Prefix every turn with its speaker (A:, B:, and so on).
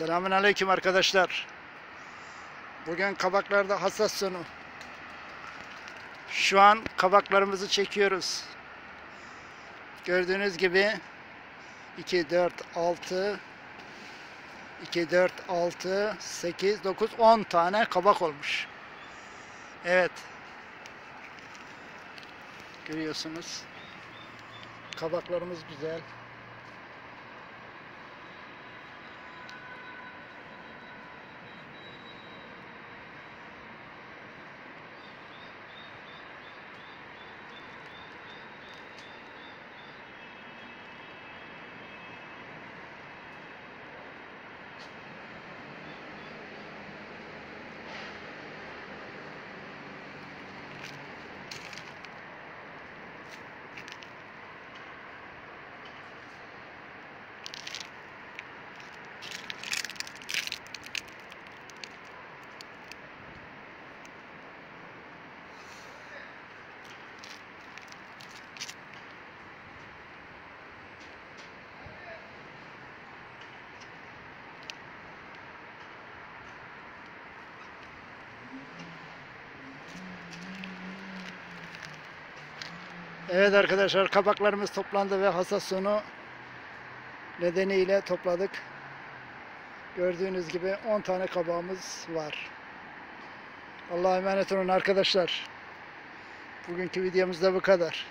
A: Selamun Aleyküm arkadaşlar. Bugün kabaklarda hassas sonu. Şu an kabaklarımızı çekiyoruz. Gördüğünüz gibi 2, 4, 6 2, 4, 6 8, 9, 10 tane kabak olmuş. Evet. Görüyorsunuz. Kabaklarımız güzel. Evet arkadaşlar kabaklarımız toplandı ve hasat sonu nedeniyle topladık. Gördüğünüz gibi 10 tane kabağımız var. Allah'a emanet olun arkadaşlar. Bugünkü videomuz da bu kadar.